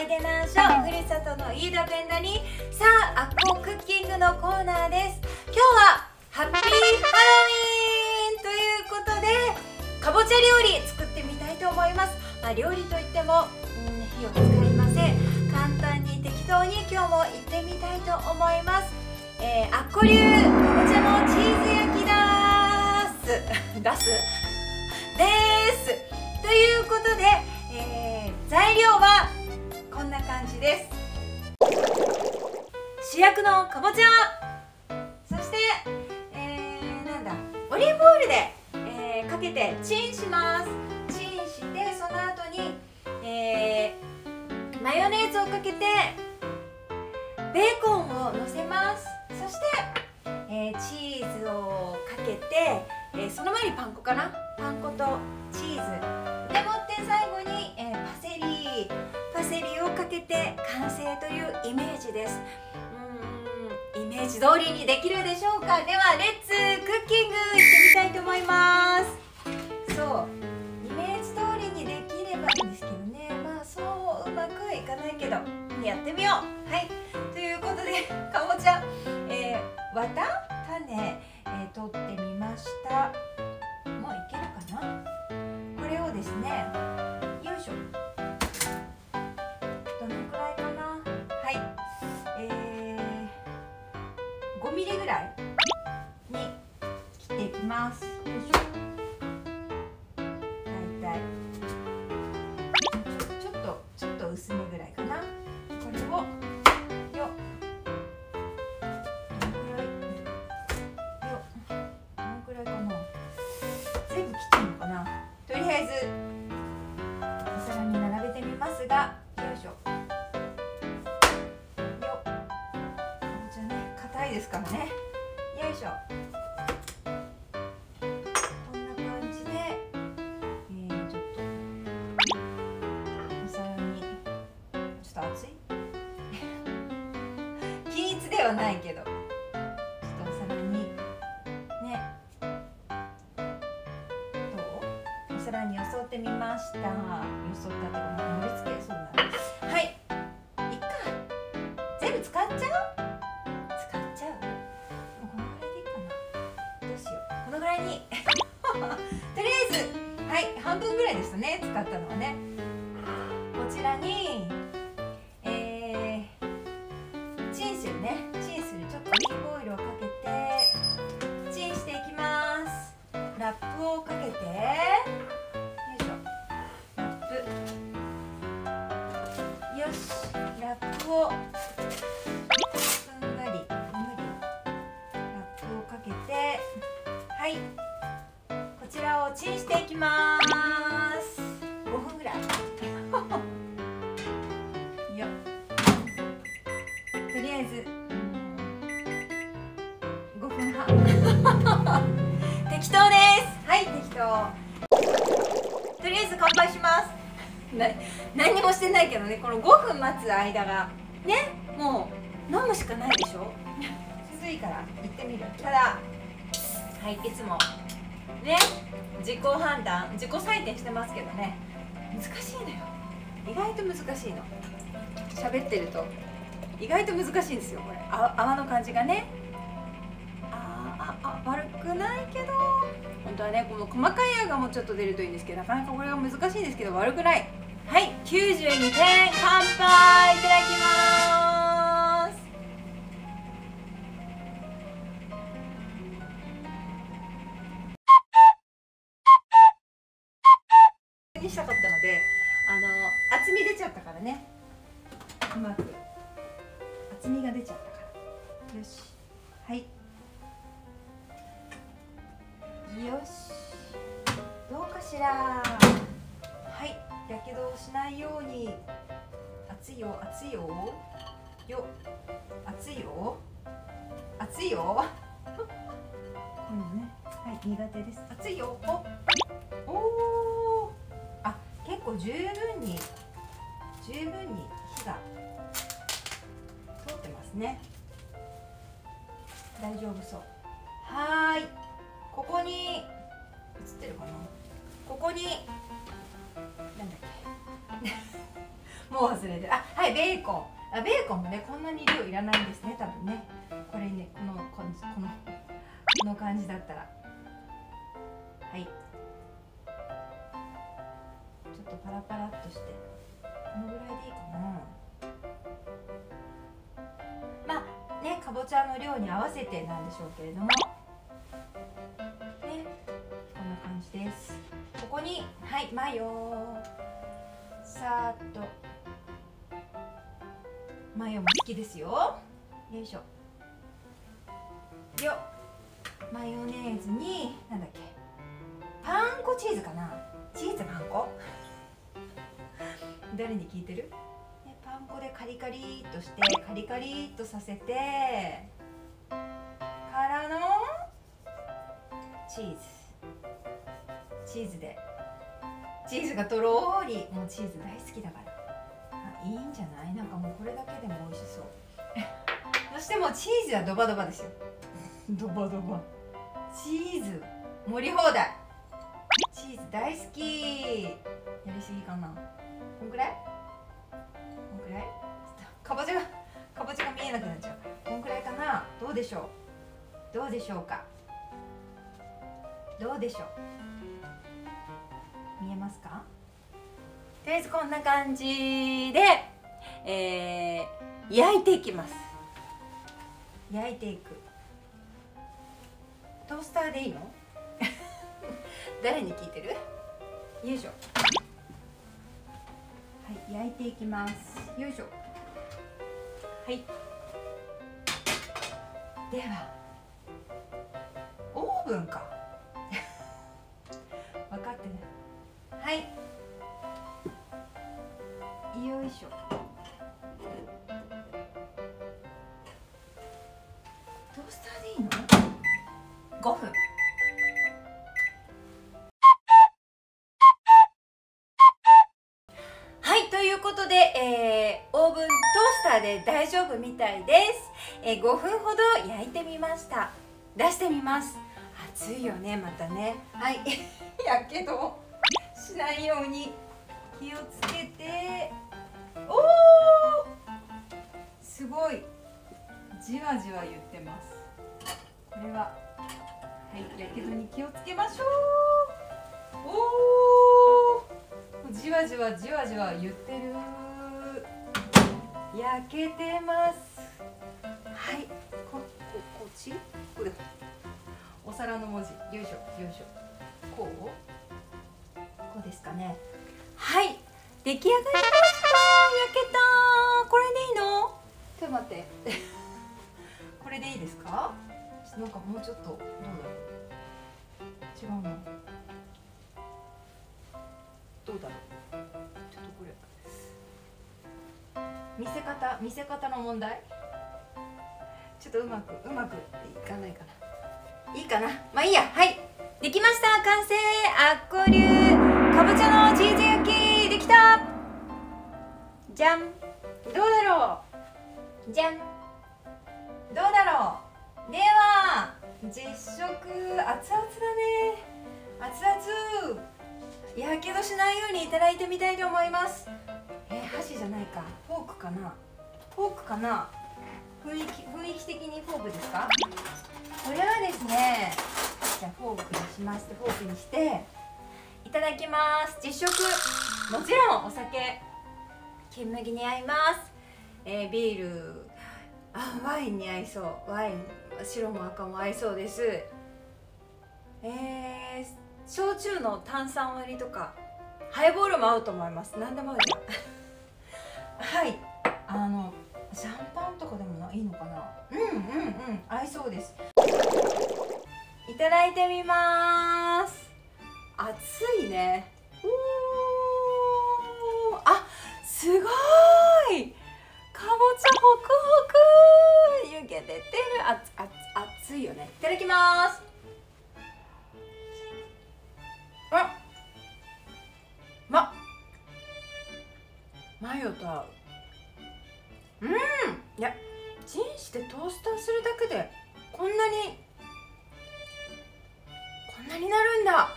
いでなんしょふるさとの飯田ペンダにさあアッコクッキングのコーナーです今日はハッピーハロウィーンということでかぼちゃ料理作ってみたいと思います、まあ、料理といっても、うん、火を使いません簡単に適当に今日も行ってみたいと思いますえー、アッコ流かぼちゃのチーズ焼きだーす出すですということで、えー、材料はこんな感じです。主役のかぼちゃ。そして、えー、なんだ。オリーブオイルで、えー、かけてチンします。チンしてその後に、えー、マヨネーズをかけてベーコンをのせます。そして、えー、チーズをかけて、えー、その前にパン粉かな。パン粉とチーズ。でもって最後に、えー、パセリ。リをかけて完成というイメージですうんイメージ通りにできるでしょうかではレッツクッキングいってみたいと思いますそうイメージ通りにできればいいんですけどねまあそううまくはいかないけどやってみようはいということでかぼちゃ、えー、綿種、えー、取ってみましたもういけるかなこれをですねよいしょではないけど。ちょっとお皿にね。どう？お皿によそってみました。よそったっていうか盛り付けそうだな。はい。いっか。全部使っちゃう？使っちゃう？もうこのぐらいでいいかな。どうしよう。このぐらいに。とりあえずはい。半分ぐらいですね。使ったのはね。こちらに。はい。こちらをチンしていきます。5分ぐらい。よとりあえず。5分半。適当です。はい適当。とりあえず乾杯します。な何にもしてないけどね。この5分待つ間が。ねもう。飲むしかないでしょ。きついから行ってみる。ただ。はいいつも。ね。自己判断。自己採点してますけどね。難しいのよ。意外と難しいの。喋ってると。意外と難しいんですよこれ。あ泡の感じがね。ああ悪くないけど。本当はねこの細かい泡がもうちょっと出るといいんですけどなかなかこれが難しいんですけど悪くない。はい。92点。乾杯。いただきます。よし。はい。よし。どうかしら。はい。やけどしないように。熱いよ熱いよ。よ熱いよ。熱いよ。これね。はい苦手です。熱いよ。おおー。あ結構十分に十分に火が通ってますね大丈夫そう。はーい。ここに映ってるかな？ここになんだっけ？もう忘れてる。あはいベーコン。あベーコンもねこんなに量いらないんですね多分ね。これねこのこのこのこの感じだったら。はい。ちょっとパラパラっとして。このぐらいでいいかな。かぼちゃの量に合わせてなんでしょうけれども。ねこんな感じです。ここにはいマヨ。さーっと。マヨも好きですよ。よいしょ。よマヨネーズになんだっけ。パン粉チーズかな。チーズパン粉？誰に聞いてる、でカリカリっとしてカリカリっとさせてからのチーズ。チーズで。チーズがとろーりもうチーズ大好きだから。あいいんじゃない？なんかもうこれだけでも美味しそう。そしてもうチーズはドバドバですよ。ドバドバ。チーズ。盛り放題。チーズ大好き。やりすぎかな。こんくらい？らいかぼちゃがかぼちゃが見えなくなっちゃう。こんくらいかな。どうでしょう？どうでしょうか？どうでしょう？見えますか？とりあえずこんな感じで、えー、焼いていきます。焼いていく。トースターでいいの？誰に聞いてる？よいしょはい焼いていきます。よいしょ。はい。ではオーブンか。分かってない。はい。よいしょ。トースターでいいの？5分。ことで、えー、オーブントースターで大丈夫みたいです、えー、5分ほど焼いてみました。出してみます。熱いよねまたね。はい。やけどしないように。気をつけて。おおすごい。じわじわ言ってます。これは。はいやけどに気をつけましょう。おおじわじわじわじわ言ってる。焼けてます。はい。こここっち？これ。お皿の文字。よいしょよいしょ。こう？こうですかね。はい。出来上がりました。焼けた。これでいいの？ちょっと待って。これでいいですか？なんかもうちょっとどうだろう。違うなどうだろう。ちょっとこれ。見せ方見せ方の問題？ちょっとうまくうまくいかないかな。いいかな。まあいいや。はい。できました。完成。アッコ流。かぼちゃのチーズ焼き。できた。じゃんどうだろう。じゃんどうだろう。では実食。熱々だね。熱々。やけどしないようにいただいてみたいと思います。え、箸じゃないか。フォークかな。フォークかな。雰囲気雰囲気的にフォークですか？これはですねじゃあフォークにしましてフォークにしていただきます。実食。もちろんお酒。金麦に合います、えー、ビール。あワインに合いそう。ワイン。白も赤も合いそうです。えー、焼酎の炭酸割りとかハイボールも合うと思います。何でも合うじゃん。はい。あのシャンパンとかでもいいのかな？うんうんうん。合いそうです。いただいてみます。熱いね。おー。あすごい。かぼちゃホクホク。湯気出てる。ああ熱いよね。いただきます。あまマヨと合う。うんいやチンしてトースターするだけでこんなにこんなになるんだ。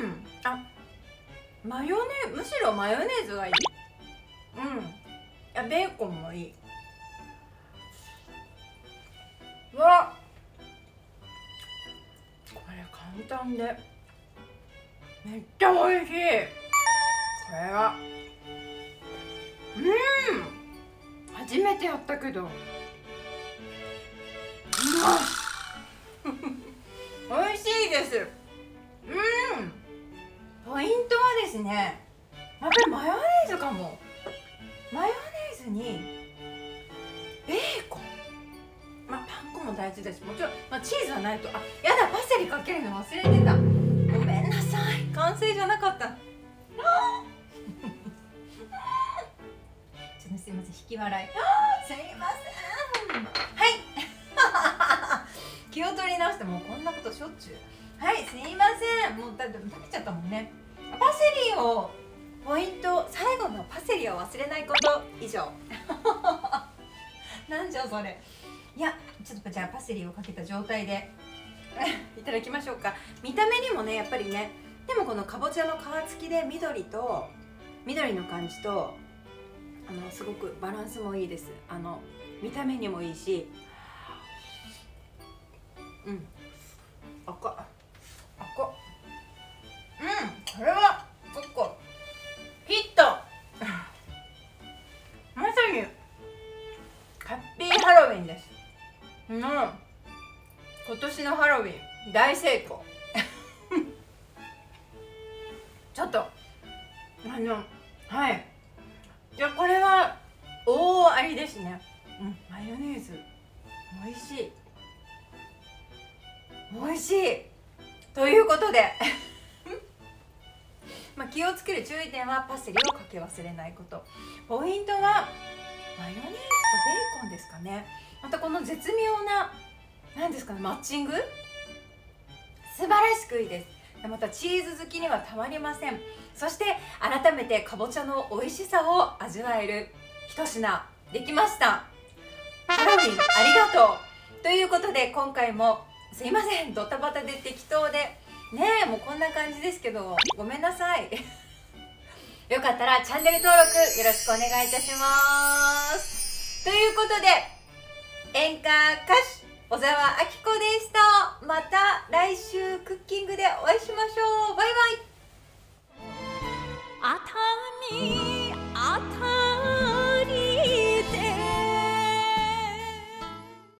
うんあマヨネむしろマヨネーズがいい。うんやベーコンもいい。わこれ簡単で。めっちゃ美味しい。これは。うん。初めてやったけど。うまい 美味しいです。うん。ポイントはですね。やっぱりマヨネーズかも。マヨネーズにも大事ですもちろん、まあ、チーズはないと。あやだパセリかけるの忘れてた。ごめんなさい。完成じゃなかった。ちょっとすいません引き笑い。すいません。はい。気を取り直してもうこんなことしょっちゅう。はいすいません。もうだって食べちゃったもんね。パセリをポイント最後のパセリを忘れないこと以上。なんじゃそれいやちょっとじゃあパセリをかけた状態で。いただきましょうか。見た目にもねやっぱりねでもこのかぼちゃの皮付きで緑と緑の感じとあのすごくバランスもいいです。あの見た目にもいいし。うん。赤。赤。うんこれは結構ヒット。まさにハッピーハロウィンです。うん。今年のハロウィン大成功。ちょっとあのはい。じゃこれは大ありですね。うんマヨネーズ。美味しい。美味しい。ということで。まあ気をつける注意点はパセリをかけ忘れないこと。ポイントはマヨネーズとベーコンですかね。またこの絶妙な何ですかねマッチング？素晴らしくいいです。またチーズ好きにはたまりません。そして改めてかぼちゃの美味しさを味わえる一品できました。ハロウィンありがとう。ということで今回もすいません。ドタバタで適当で。ねえもうこんな感じですけど。ごめんなさい。よかったらチャンネル登録よろしくお願いいたします。ということで演歌歌手小沢明子でした。また来週クッキングでお会いしましょう。バイバイ。熱海